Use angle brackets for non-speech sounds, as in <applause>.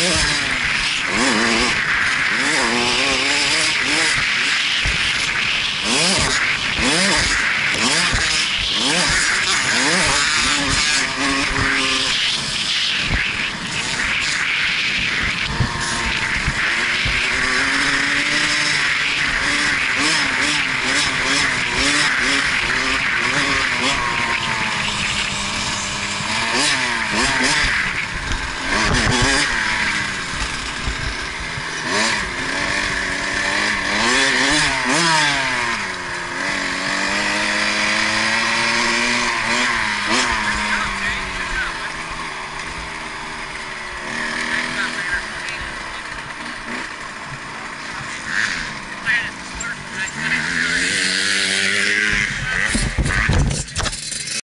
Yeah. <laughs>